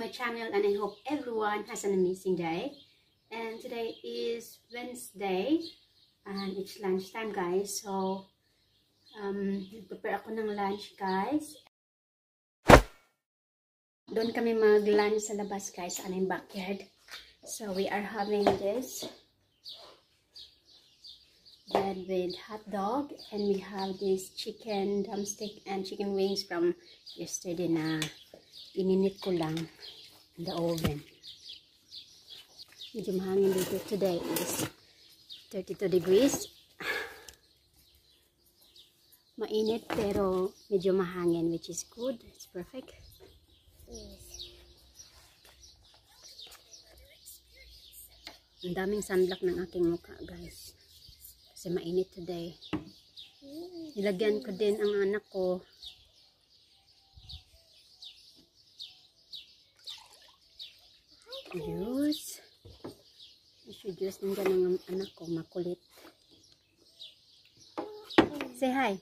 my channel and I hope everyone has an amazing day. And today is Wednesday and it's lunchtime guys. So, um, prepare ako ng lunch guys. Doon kami mag-lunch sa labas guys, sa aming backyard. So, we are having this bread with hot dog and we have this chicken drumstick and chicken wings from yesterday na ininit ko lang in the oven. Medyo mahangin dito today is 32 degrees. Mainit pero medyo mahangin which is good. It's perfect. Yes. Ang daming sunblock ng aking mukha guys. Kasi mainit today. Nilagyan ko din ang anak ko. Juice. Issue juice ng anak ko. Makulit. Say hi.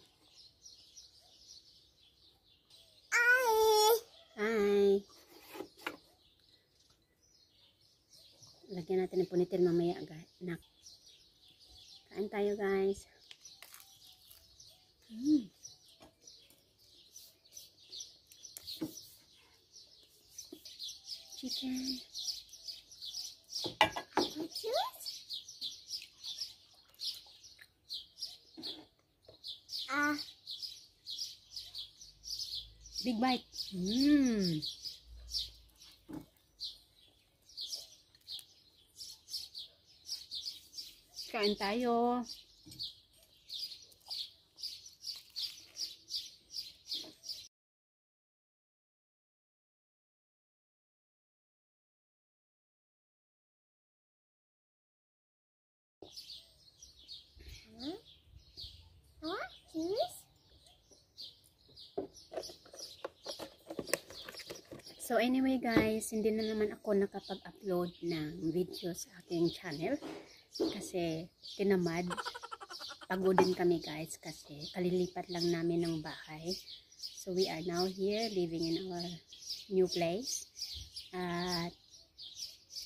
Hi. Hi. Lagyan natin ng punitil mamaya, guys. Nak. Kain tayo, guys. Mm. Chicken. Ah, Big bite. Mmm. Kain tayo. huh? Cheese? So anyway guys, hindi na naman ako nakapag-upload ng video sa aking channel kasi tinamad. Pagod din kami guys kasi kalilipat lang namin ng bahay. So we are now here living in our new place. At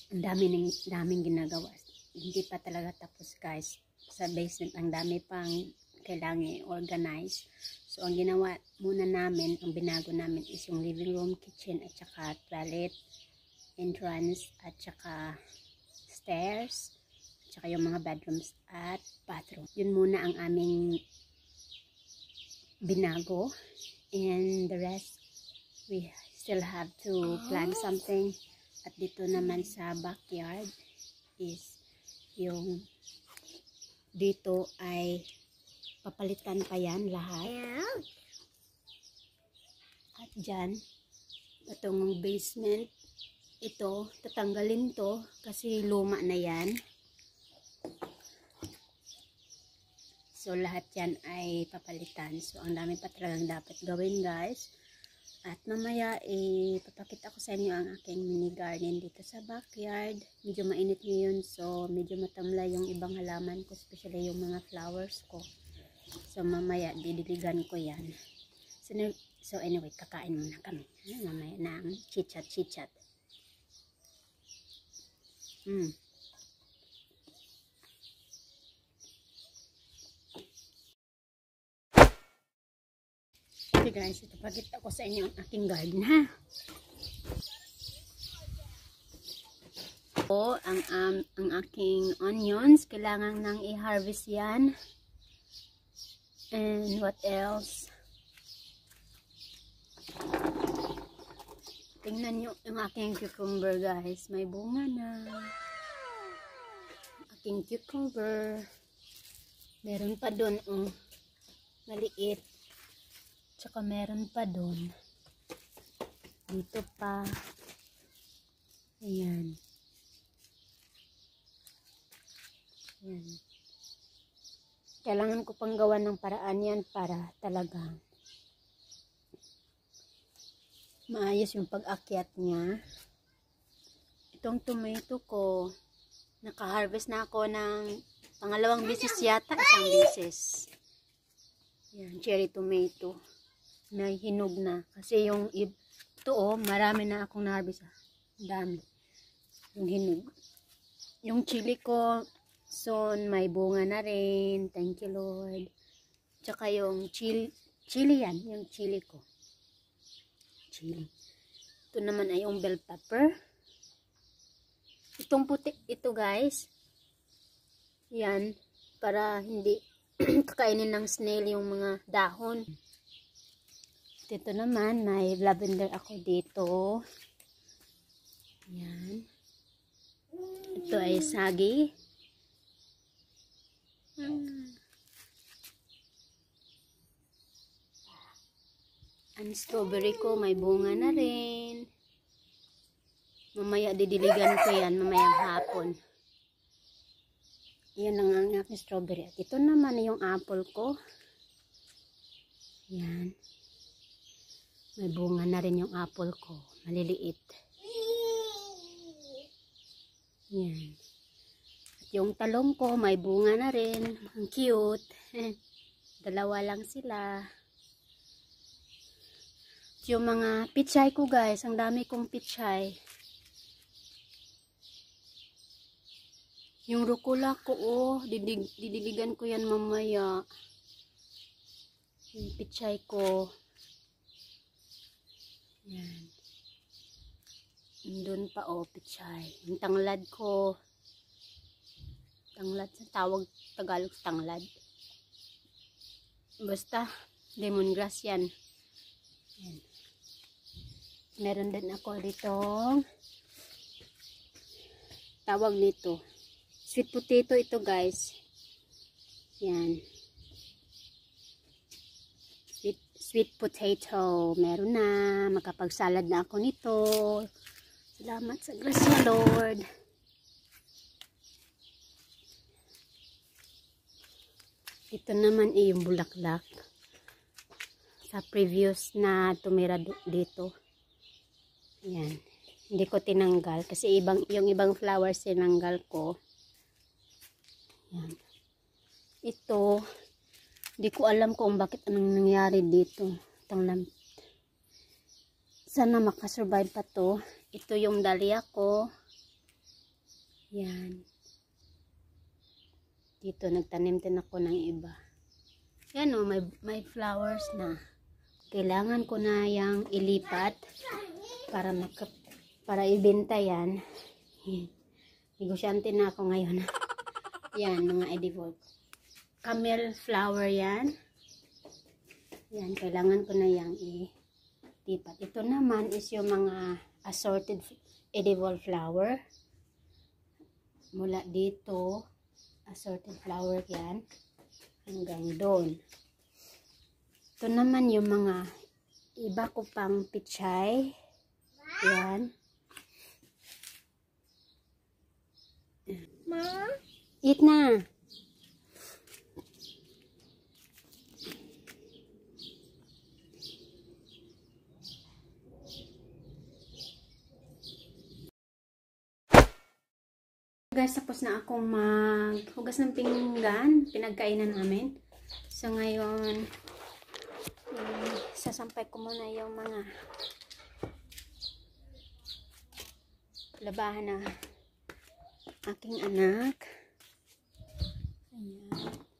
ang dami ng daming ginagawa. Hindi pa talaga tapos guys. Sa basement ang dami pang kailangan i-organize. So, ang ginawa muna namin, ang binago namin is yung living room, kitchen, at saka toilet, entrance, at saka stairs, at saka yung mga bedrooms at bathroom. Yun muna ang aming binago. And the rest, we still have to plan something. At dito naman sa backyard is yung dito ay papalitan pa yan lahat. At dyan, patungong basement, ito, tatanggalin to kasi luma na yan. So, lahat yan ay papalitan. So, ang dami pa talagang dapat gawin, guys. At mamaya, eh, papakita ko sa inyo ang aking mini garden dito sa backyard. Medyo mainit ngayon, so medyo matamlay yung ibang halaman ko, especially yung mga flowers ko. So, mamaya, didiligan ko yan. So, na- so anyway, kakain muna kami. Ah, Mamaya ng chit-chat, chit-chat. Hmm. Okay guys, ito pakita ko sa inyo ang aking garden ha. Ito ang, um, ang aking onions. Kailangan nang i-harvest yan. And what else? Tingnan nyo yung aking cucumber guys. May bunga na. Aking cucumber. Meron pa doon oh. Maliit. Tsaka meron pa doon. Dito pa. Ayan. Ayan. Kailangan ko pang gawa ng paraan yan para talagang maayos yung pag-akyat niya. Itong tomato ko, naka-harvest na ako ng pangalawang bisis yata, isang bisis. Yan, cherry tomato. May hinog na. Kasi yung ito oh, marami na akong na-harvest. ah. Dami. Yung hinog. Yung chili ko, son, may bunga na rin. Thank you, Lord. Tsaka yung chili, chili yan. Yung chili ko. Chili. Ito naman ay yung bell pepper. Itong puti, ito guys. Yan. Para hindi kakainin ng snail yung mga dahon. Dito naman, may lavender ako dito. Yan. Ito ay sagi. Hmm. Ang strawberry ko, may bunga na rin. Mamaya didiligan ko yan, mamayang hapon. Yan lang ang aking strawberry. At ito naman yung apple ko. Yan. May bunga na rin yung apple ko. Maliliit. Yan. Yung talong ko, may bunga na rin. Ang cute. Dalawa lang sila. Yung mga pichay ko guys, ang dami kong pichay. Yung rukula ko, oh, didig, didiligan ko yan mamaya. Yung pichay ko. Yan. Doon pa, oh, pichay. Yung tanglad ko. Tanglad sa tawag Tagalog tanglad. Basta, lemongrass yan. Yan. Meron din ako ditong tawag nito. Sweet potato ito guys. Yan. Sweet, sweet potato. Meron na. Makapagsalad na ako nito. Salamat sa grasya Lord. Ito naman ay yung bulaklak. Sa previous na tumira dito. Yan. Hindi ko tinanggal kasi ibang yung ibang flowers tinanggal ko. Yan. Ito hindi ko alam kung bakit anong nangyari dito. Tanglam. Sana makasurvive pa to. Ito yung dahlia ko. Yan. Dito nagtanim din ako ng iba. Yan o, may, may flowers na. Kailangan ko na yung ilipat para maka, para ibenta yan. yan. Negosyante na ako ngayon. yan, mga edible. Camel flower yan. Yan, kailangan ko na yung ilipat. Ito naman is yung mga assorted edible flower. Mula dito, assorted flower yan. Hanggang doon. Ito naman yung mga iba ko pang pichay. Yan. Ma? Eat na. Guys, tapos na akong maghugas ng pinggan. Pinagkainan namin. So, ngayon, sasampay ko muna yung mga labahan na aking anak. Ayan.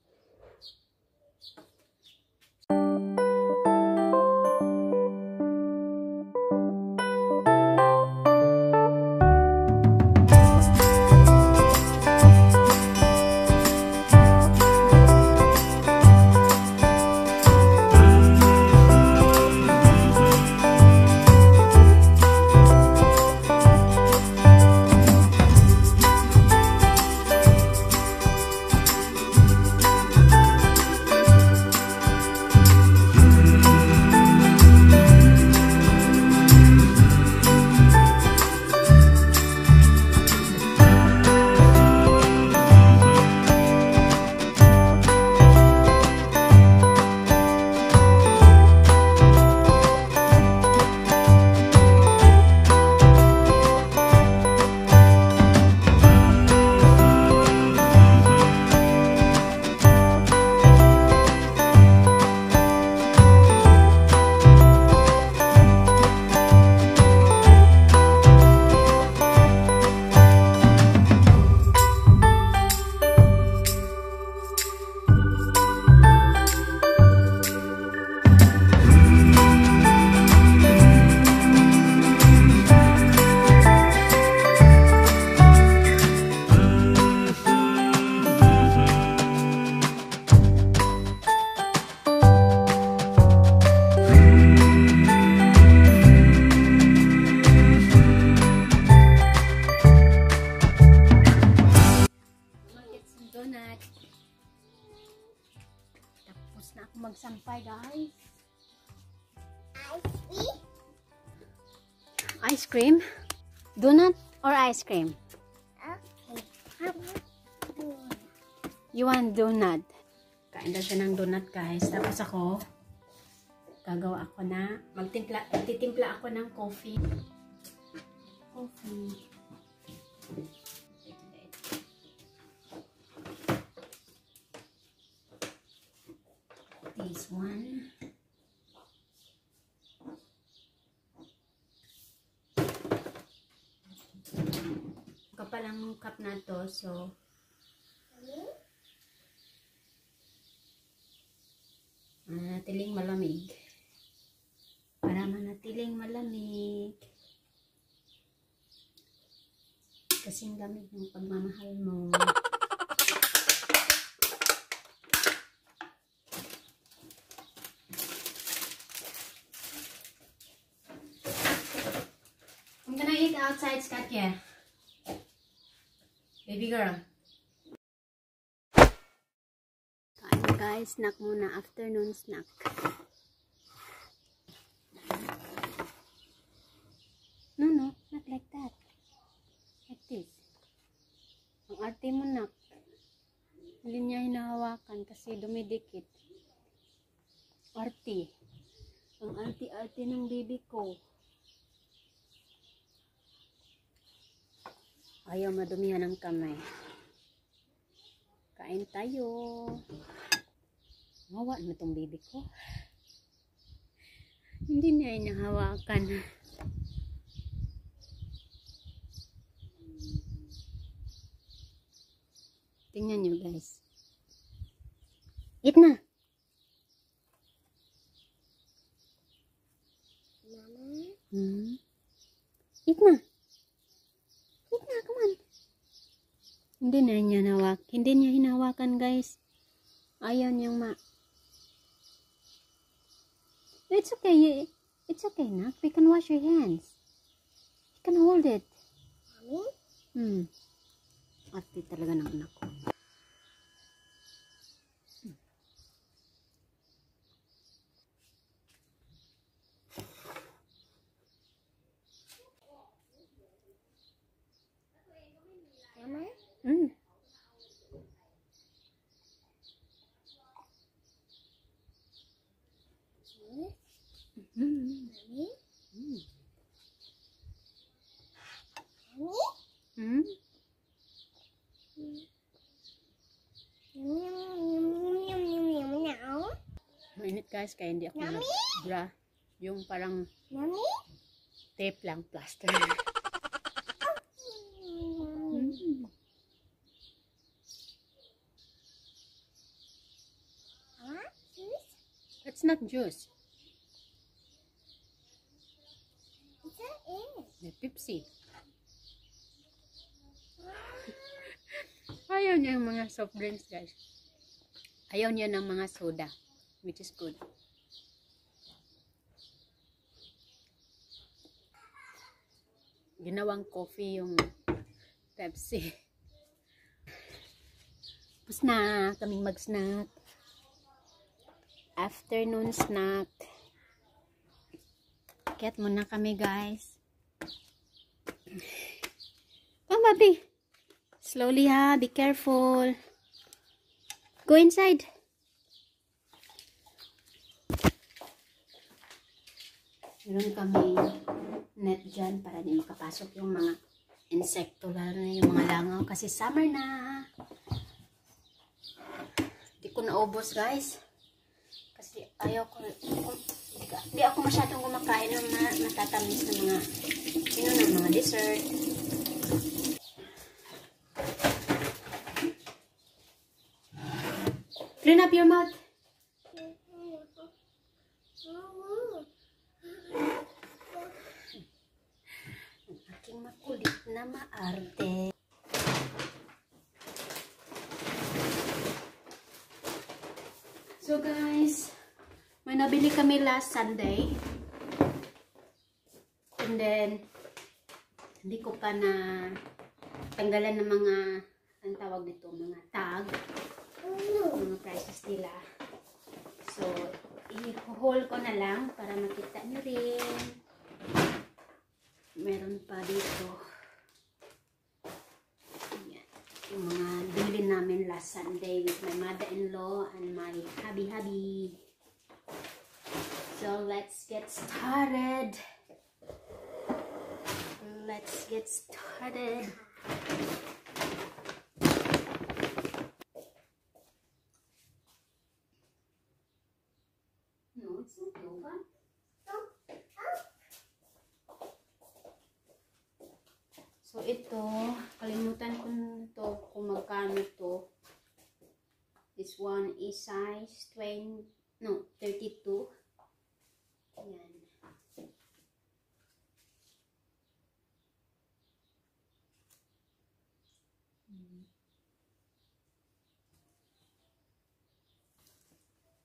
Ice cream? Okay. You want donut? Kain daw siya ng donut, guys. Tapos ako, gagawa ako na, magtimpla, magtitimpla ako ng coffee. Coffee. This one. Kapal ang cup na to, so manatiling malamig. Para manatiling malamig. Kasing lamig ng pagmamahal mo. I'm gonna eat outside, Skatya. Baby girl. Kain guys, snack muna. Afternoon snack. No, no, not like that. Like this. Ang arte mo nak. Niya hinahawakan kasi dumidikit. Arte. Ang arte-arte ng baby ko. Ayaw madumihan ang kamay. Kain tayo. Mawa na tong baby ko. Hindi niya inahawakan. Tingnan nyo guys. Eat na. Mama. Hmm. Eat na. Eat na, come on. Hindi na niya nawak. Hindi niya hinawakan guys. Ayaw niyang ma... It's okay. It's okay, nak. We can wash your hands. You can hold it. Mommy. Hmm. Ate talaga ng anak ko. Mama. Hmm. Mommy. Hmm. Mommy. Hmm. Mommy. Hmm. Yum, yum, yum, yum, yum, yum, yum. Mainit guys, kaya hindi ako nag-bra. Yung parang Mommy. tape lang, plaster. Hmm. That's not juice. That is? The Pepsi. Ayaw niya yung mga soft drinks, guys. Ayaw niya ng mga soda, which is good. Ginawang coffee yung Pepsi. Tapos na kaming mag-snack. Afternoon snack. Get muna kami, guys. Come, baby. Slowly, ha. Be careful. Go inside. Meron kami net dyan para di makapasok yung mga insekto, lalo na yung mga langaw. Kasi summer na. Hindi ko naubos, guys. Kasi ayaw ko, hindi, hindi ako masyadong kumakain ng mga matatamis na mga, yun na, mga dessert. Clean up your mouth. Ang aking makulit na maarte. So guys, may nabili kami last Sunday. And then, hindi ko pa na tanggalan ng mga, ang tawag dito, mga tag. Mga prices nila. haul ko na lang para makita nyo rin. Meron pa dito. Ayan. Yung mga bili namin last Sunday with my mother-in-law and my hubby-hubby. So let's get started. Let's get started. No, it's. So ito, kalimutan ko kung magkano to. This one is size 20, no, 32. Ayan. Hmm.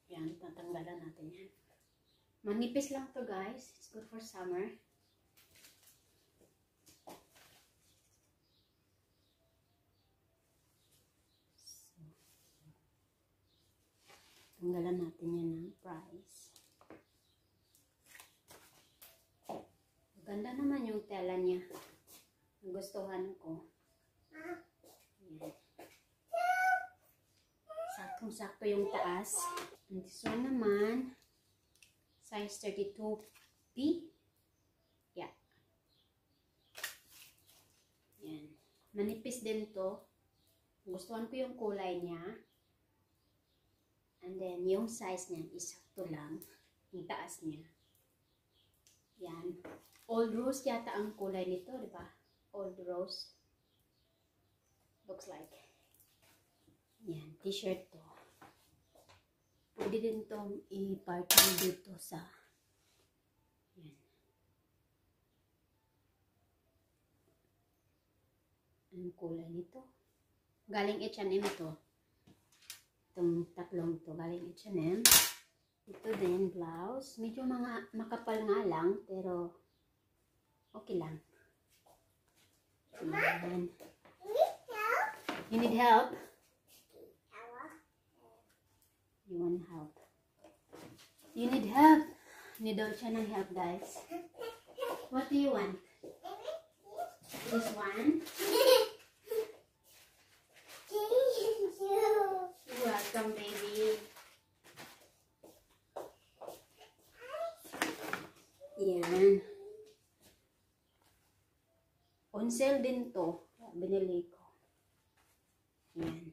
Yan, tatanggalan natin yan. Manipis lang to guys. It's good for summer. Tanggalan natin yan ng price. Ganda naman yung tela niya. Nagustuhan ko. Yan. Saktong-sakto yung taas. And this one naman, size 32B. Yeah. Yan. Manipis din to. Gustuhan ko yung kulay niya. And then, yung size niya is lang. Yung taas niya. Yan. Old rose yata ang kulay nito, di ba? Old rose. Looks like. Yan, t-shirt to. Pwede din tong i-partner dito sa yan. Anong kulay nito? Galing H&M ito. Itong tatlong to galing H&M. Ito din, blouse. Medyo mga makapal nga lang, pero okay lang. Yan. You need help? You want help? You need help? Need daw siya ng help, guys. What do you want? This one? Welcome, baby. Yan. On sale din to. Binili ko. Yan.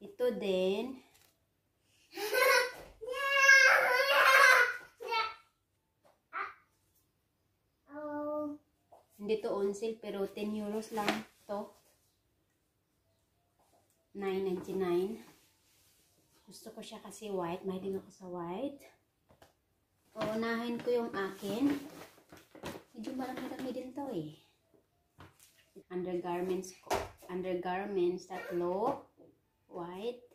Ito din. Hindi to on sale pero 10 euros lang to. 9.99. Gusto ko siya kasi white. Mahiling ako sa white. Uunahin ko yung akin. Medyo marami-rami din to eh. Undergarments ko. Undergarments, tatlo. White.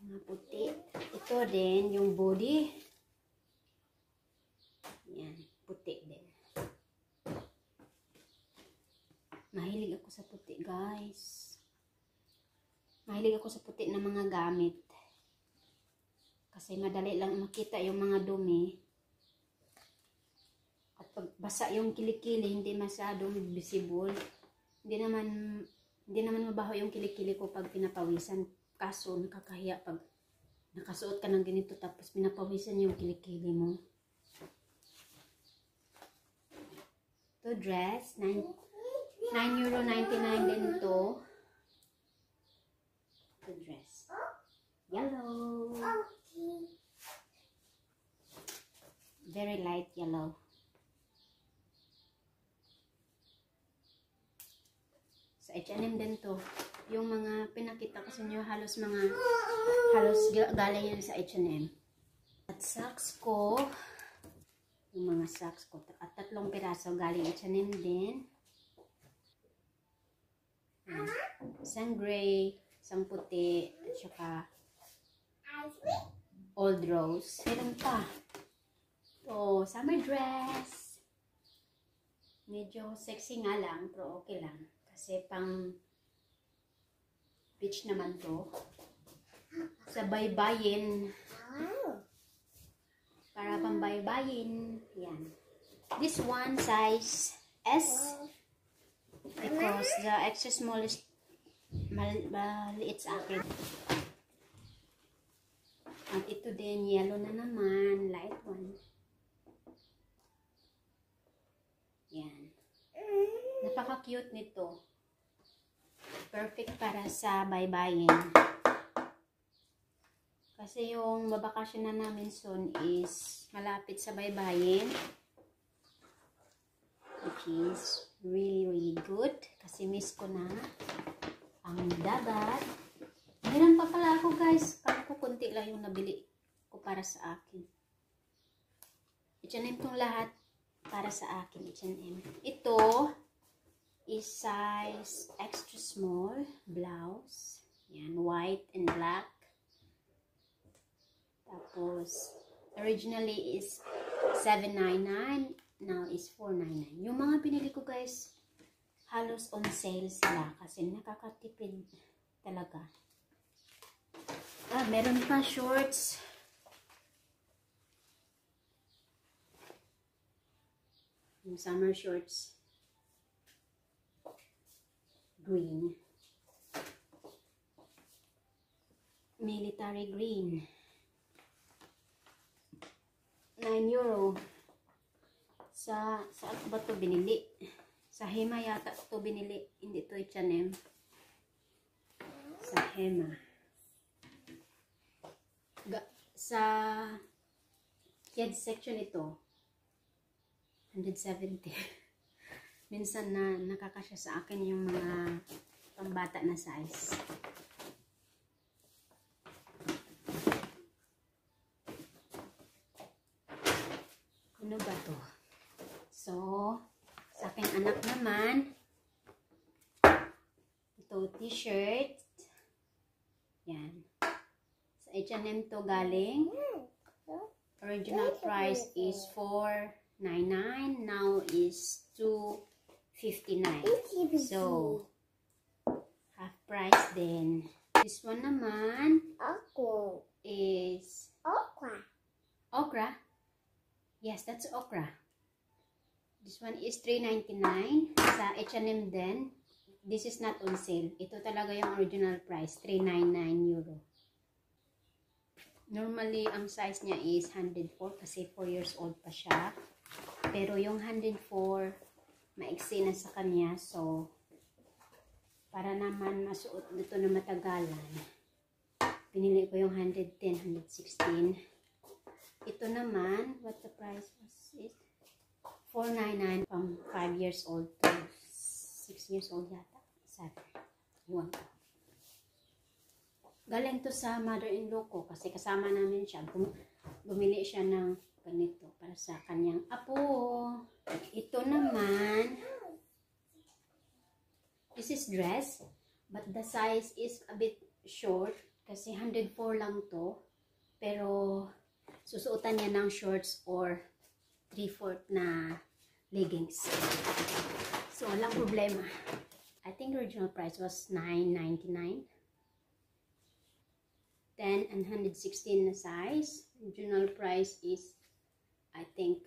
Mga puti. Ito din, yung body. Yan, puti din. Mahilig ako sa puti, guys. Mahilig ako sa puti na mga gamit. Kasi madali lang makita yung mga dumi. At pag basa yung kilikili, hindi masyadong visible. Hindi naman, hindi naman mabaho yung kilikili ko pag pinapawisan. Kaso, nakakahiya pag nakasuot ka ng ganito tapos pinapawisan yung kilikili mo. To dress, 9, 9 euro 99 din to. To dress. Yellow. Very light yellow. Sa H&M din to. Yung mga pinakita ko sa inyo, halos mga, halos ga- galing yan sa H&M. At socks ko, yung mga socks ko, at tatlong piraso galing H&M din. Isang gray, isang puti, at saka old rose. Meron pa. Oh, summer dress. Medyo sexy nga lang, pero okay lang. Kasi pang beach naman to. Sa baybayin. pambaybayin. Yan. This one size S because the extra small is mal maliit sa akin. At ito din, yellow na naman, light one. Yan. Napaka-cute nito. Perfect para sa baybayin. Kasi yung babakasyon na namin soon is malapit sa baybayin. Which is really, really good. Kasi miss ko na ang dagat. Meron pa pala ako guys. Kala ko lang yung nabili ko para sa akin. H&M tong lahat para sa akin. H&M. Ito is size extra small blouse. Yan, white and black. Tapos, originally is 799. Now is 499. Yung mga pinili ko guys, halos on sale sila kasi nakakatipid talaga. Ah, meron pa shorts. Yung summer shorts. Green. Military green. 9 euro. Sa, saan ba to binili? Sa Hema yata ko to binili. Hindi to H&M. Sa Hema. Ga, sa kids section ito, 170. Minsan na nakakasya sa akin yung mga pambata na size. Ano ba to? So, aking anak naman, ito t-shirt. Yan. Sa H&M to galing. Original price is 4.99. Now is 2.59. So, half price din. This one naman Ako. is Okra. okra. Yes, that's okra. This one is 3.99 sa H&M din. This is not on sale. Ito talaga yung original price, 3.99 euro. Normally, ang size niya is 104 kasi 4 years old pa siya. Pero yung 104, maiksi na sa kanya. So, para naman masuot dito na matagalan, pinili ko yung 110, 116. Ito naman, what the price was it? 499 from 5 years old to 6 years old yata. 7. Iwan ko. Galing to sa mother-in-law ko kasi kasama namin siya. Bum bumili siya ng ganito para sa kanyang apo. Ito naman, this is dress, but the size is a bit short kasi 104 lang to. Pero, susuotan niya ng shorts or 3-4 na leggings. So, walang problema. I think original price was 9.99. 10 and 116 na size. Original price is, I think,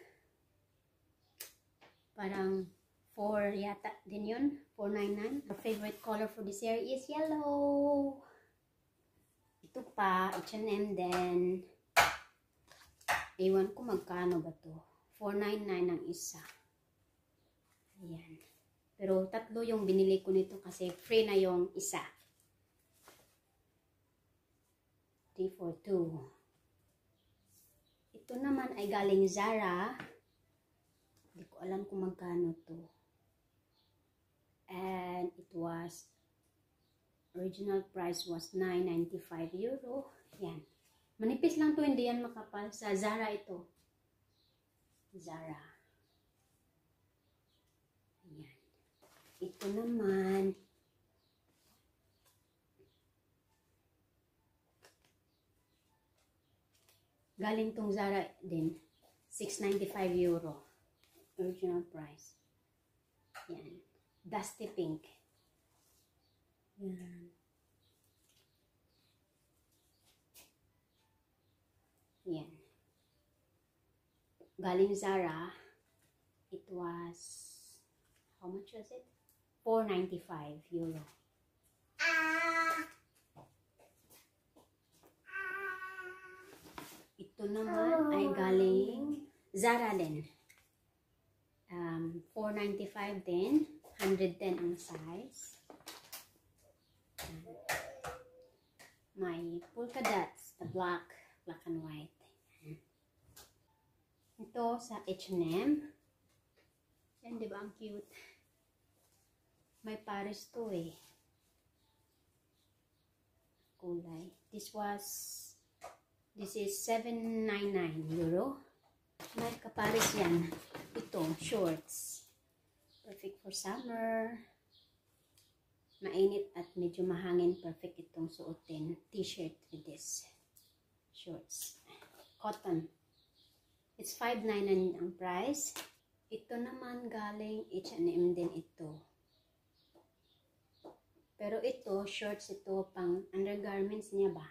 parang 4 yata din yun. 499. My favorite color for this year is yellow. Ito pa, H&M din. Ewan ko magkano ba to. 499 ang isa. Ayan. Pero tatlo yung binili ko nito kasi free na yung isa. 342. Ito naman ay galing Zara. Hindi ko alam kung magkano to. And it was original price was 9.95 euro. Yan. Manipis lang to, hindi yan makapal. Sa Zara ito. Zara. Ayan. Ito naman. Galing tong Zara din. 6.95 euro. Original price. Yan. Dusty pink. Yan. Yan. Galing Zara. It was, how much was it? 495 euro. Ito naman ay galing Zara din. Um, 495 din. 110 ang size. May polka dots, the black, black and white. Ito sa H&M. Yan, di? Ang cute. May pares to eh. Kulay. This was, this is 799 euro. May kapares yan. Ito, shorts. Perfect for summer. Mainit at medyo mahangin. Perfect itong suotin. T-shirt with this. Shorts. Cotton. It's 599 ang price. Ito naman galing H&M din ito. Pero ito, shorts ito, pang undergarments niya ba?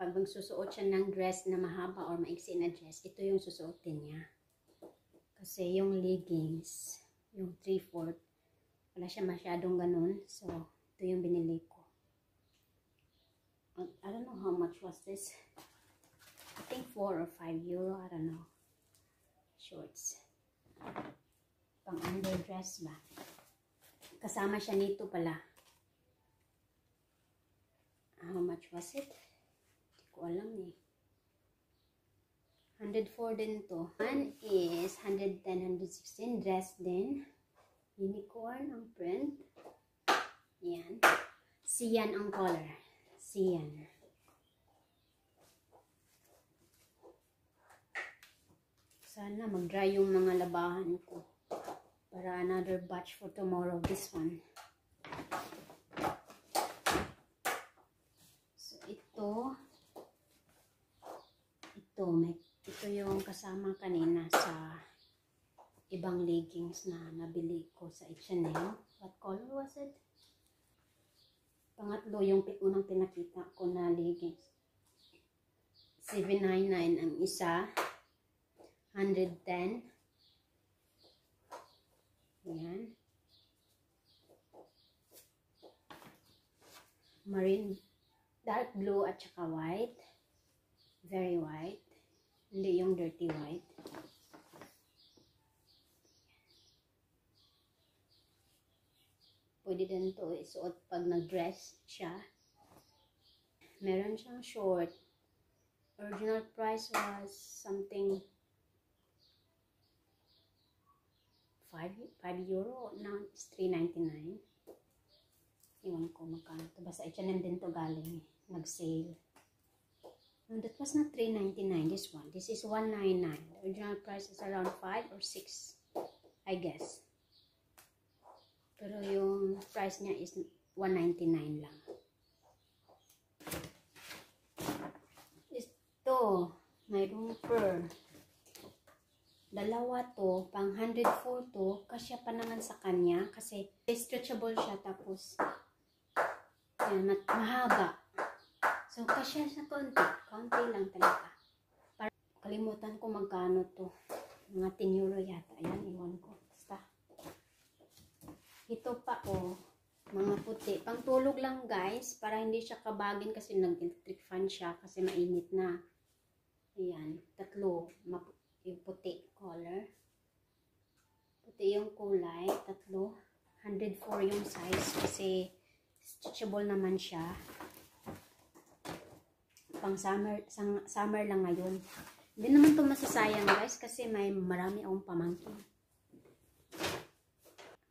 Pag magsusuot siya ng dress na mahaba or maiksi na dress, ito yung susuotin niya. Kasi yung leggings, yung 3-4, wala siya masyadong ganun. So, ito yung binili ko. I don't know how much was this. I think 4 or 5 euro, I don't know. Shorts. Pang underdress ba? Kasama siya nito pala. How much was it? Hindi ko alam eh. 104 din to. One is 110, 116. Dress din. Unicorn ang print. Yan. Cyan ang color. Cyan. Sana mag-dry yung mga labahan ko. Para another batch for tomorrow. This one. So, ito. Ito, may, ito yung kasama kanina sa ibang leggings na nabili ko sa H&M. What color was it? Pangatlo, yung unang pinakita ko na leggings. 799 ang isa. 110. Yan. Marine, dark blue at saka white. Very white. Hindi yung dirty white. Pwede din to isuot pag nag-dress siya. Meron siyang short. Original price was something 5, 5 euro. It's 3.99. Iwan ko magkano to. Basta H&M din to galing. Nag-sale. No, that was not 3.99. This one. This is 1.99. The original price is around 5 or 6. I guess. Pero yung price niya is 199 lang. Ito, mayroong fur. Dalawa to, pang 104 to, kasya pa naman sa kanya kasi stretchable siya tapos yan, mat- mahaba. So, kasya sa konti. Konti lang talaga. Para, kalimutan ko magkano to. Mga 10 euro yata. Ayan, iwan ko. Basta. Ito pa oh, mga puti. Pangtulog lang guys, para hindi siya kabagin kasi nag-electric fan siya kasi mainit na. Ayan, tatlo. Map- yung puti color. Puti yung kulay, tatlo. 104 yung size kasi stretchable naman siya. Pang summer, sang, summer lang ngayon. Hindi naman to masasayang guys kasi may marami akong pamangkin.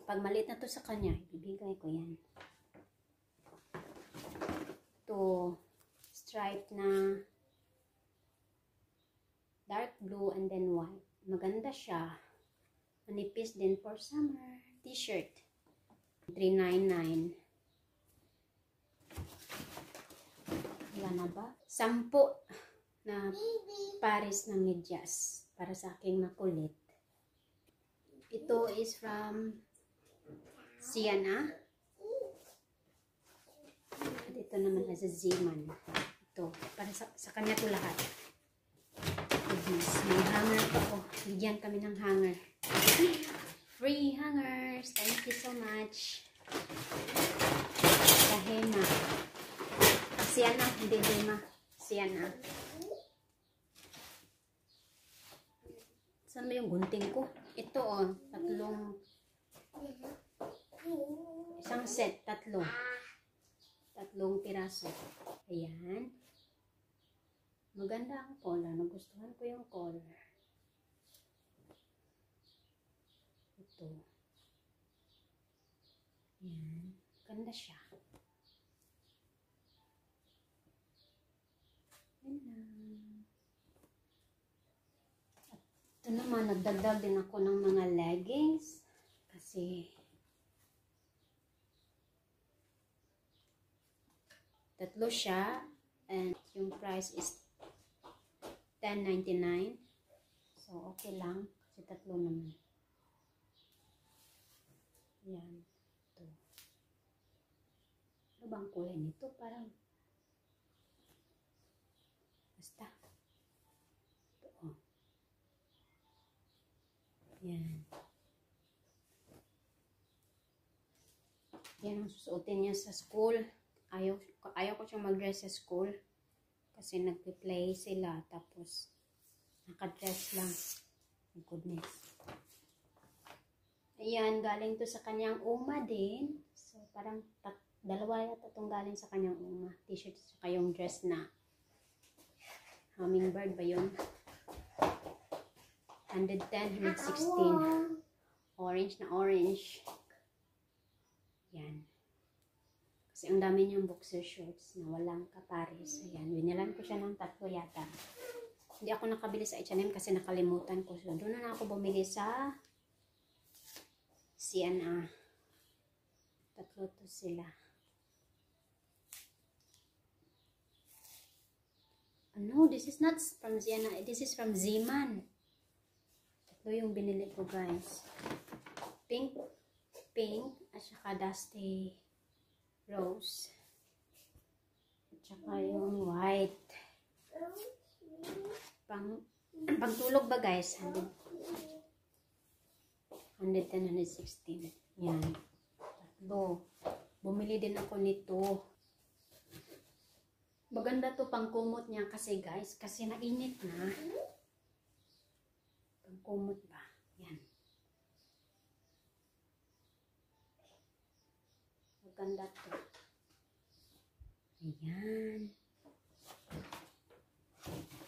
Pag maliit na to sa kanya, ibibigay ko yan. To stripe na dark blue and then white. Maganda siya. Manipis din for summer. T-shirt. 399. Wala na ba? Sampo na pares ng medyas para sa aking makulit. Ito is from Sienna. At ito naman ay sa Zeman. Ito. Para sa, sa kanya to lahat. Goodness. May hanger po. Bigyan kami ng hanger. Free hangers. Thank you so much. Kahema. Siana, hindi Hema. Siana. Saan ba yung gunting ko? Ito oh, tatlong, isang set, tatlo. Tatlong piraso. Ayan. Maganda ang color. Nagustuhan ko yung color. Ito. Ayan. Ganda siya. Yan lang. At ito naman, nagdagdag din ako ng mga leggings. Kasi, tatlo siya. And yung price is 10.99. So, okay lang. Kasi tatlo naman. Yan. Ito. Ano ba ang kulay nito? Parang Basta. Ito, oh. Yan. Yan ang susuotin niya sa school. Ayaw, ayaw ko siyang mag-dress sa school. Kasi nag-play sila. Tapos, nakadress lang. My goodness. Ayan, galing to sa kanyang uma din. So, parang tat, dalawa yata itong galing sa kanyang uma. T-shirt sa yung dress na Hummingbird ba yun? 110, 116. Orange na orange. Yan. Kasi ang dami niyang boxer shorts na walang kapares. Ayan, binilan ko siya ng tatlo yata. Hindi ako nakabili sa H&M kasi nakalimutan ko. So, doon na ako bumili sa CNA. Tatlo to sila. No, this is not from Sienna. This is from Zeman. Tatlo yung binili ko, guys. Pink, pink, at saka dusty rose. At yung white. Pang, pagtulog ba, guys? 100, 110, 116. Yan. Tatlo. Bumili din ako nito. Maganda to pang kumot niya kasi guys, kasi nainit na. Pang kumot ba? Yan. To. Ayan.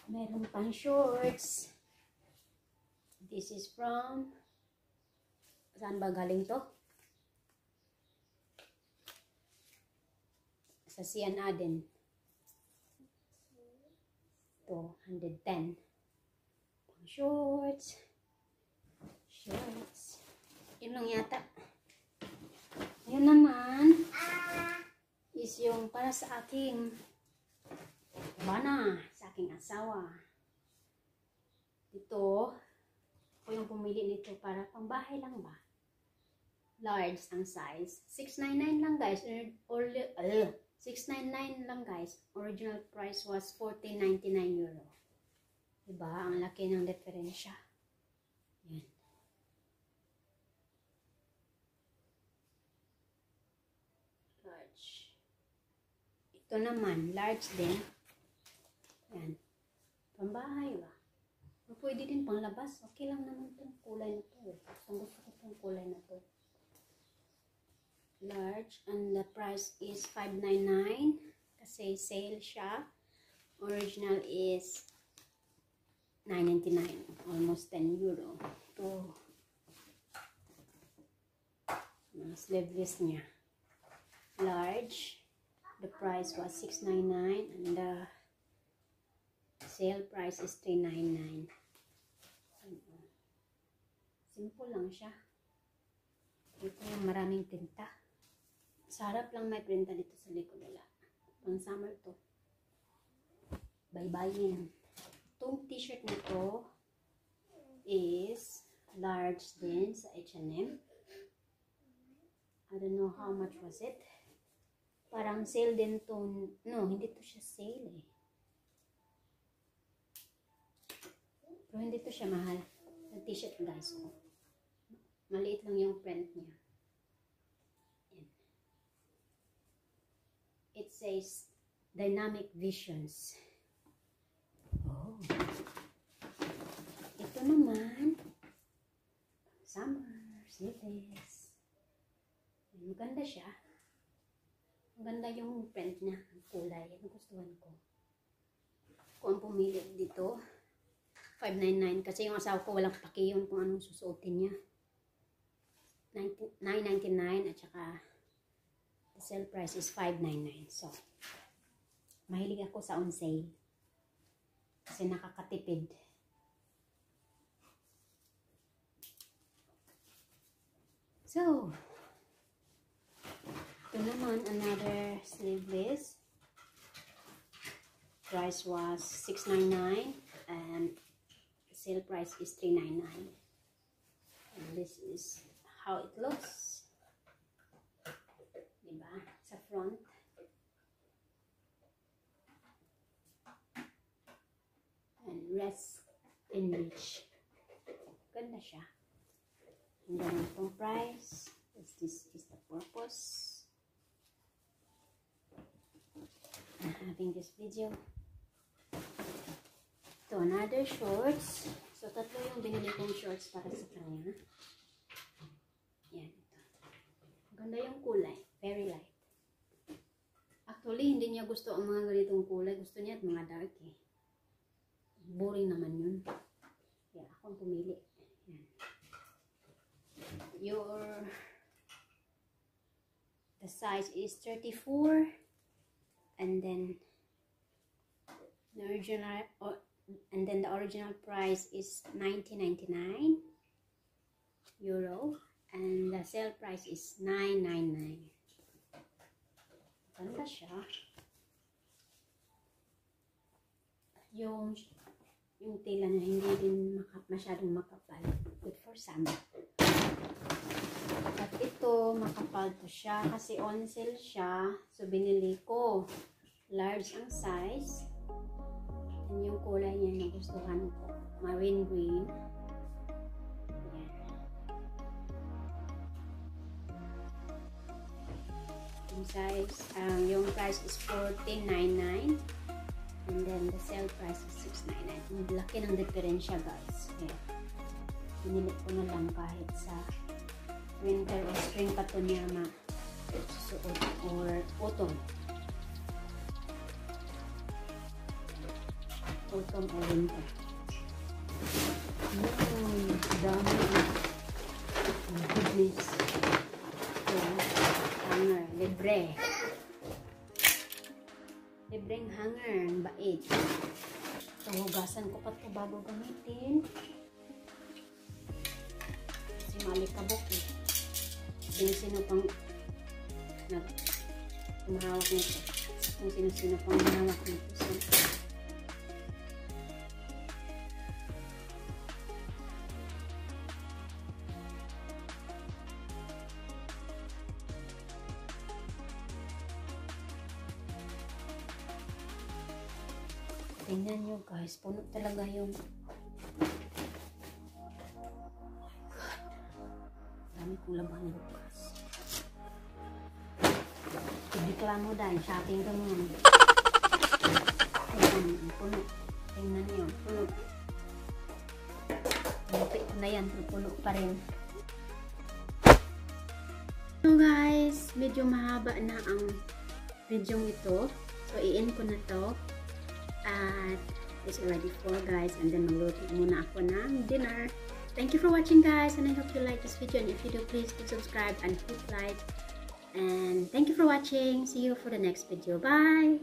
Meron pang shorts. This is from saan ba galing to? Sa CNA din. Ito, 110. Pang shorts. Shorts. Yun lang yata. Ayun naman is yung para sa aking bana, sa aking asawa. Ito, ako yung pumili nito para pang bahay lang ba? Large ang size. 699 lang guys. Or, uh, 699 lang guys. Original price was 1499 euro. Diba? Ang laki ng diferensya. Yan. Large. Ito naman, large din. Yan. Pambahay ba? O pwede din panglabas. Okay lang naman itong kulay na to. Ang gusto ko itong kulay na to large and the price is 599 kasi sale siya original is 999 almost 10 euro to mga sleeveless niya large the price was 699 and the sale price is 399 simple lang siya ito yung maraming tinta sa lang may printa dito sa likod wala. Pang summer to. Bye-bye Itong t-shirt na to is large din sa H&M. I don't know how much was it. Parang sale din to. No, hindi to siya sale eh. hindi to siya mahal. Ang t-shirt guys. Oh. Maliit lang yung print niya. Yan. It says Dynamic Visions. Oh. Ito naman. Summer. Sleeveless. Maganda siya. Maganda yung print niya. Ang kulay. Nagustuhan ko. Kung ang pumili dito, 599 kasi yung asawa ko walang paki yun kung anong susuotin niya. 19 999 at saka the sale price is 599. So, mahilig ako sa on sale. Kasi nakakatipid. So, ito naman another sleeveless. Price was 699 and sale price is 399 and this is how it looks. Diba sa front. And rest in reach ganda siya and then itong price is this is the purpose having this video ito, another shorts. So, tatlo yung binili kong shorts para sa kanya. Yan, ito. Ganda yung kulay. Very light. Actually, hindi niya gusto ang mga ganitong kulay. Gusto niya at mga dark eh. Boring naman yun. Kaya ako ang pumili. Yan. Your the size is 34 and then the original or and then the original price is 19.99 euro and the sale price is 9.99 ganda siya. Yung yung tela niya hindi din maka, masyadong makapal. Good for summer at ito makapal to siya kasi on sale siya so binili ko large ang size yan yung kulay niya na gustuhan ko. Marine green. Yung size, um, yung price is 14.99 and then the sale price is 6.99. Ang laki ng diferensya guys. Kaya, pinili ko na lang kahit sa winter or spring pa to niya ma suot or autumn. autumn or winter. Yun, dami. Oh, goodness. So, hanger, libre. Libreng hanger, ang bait. So, hugasan ko pa ito bago gamitin. Sino-sino pang nag umahawak nito. Kung sino-sino pang umahawak nito. So, Tingnan nyo guys, puno talaga yung dami kong laban bukas. Reklamo dahil shopping ka mo. Tingnan, puno. Tingnan nyo, puno. Lupit na yan, puno pa rin. So guys, medyo mahaba na ang video ito. So, i-end ko na to. At it's already 4 guys. And then magluto muna ako ng dinner. Thank you for watching guys. And I hope you like this video. And if you do, please do subscribe and hit like. And thank you for watching. See you for the next video. Bye!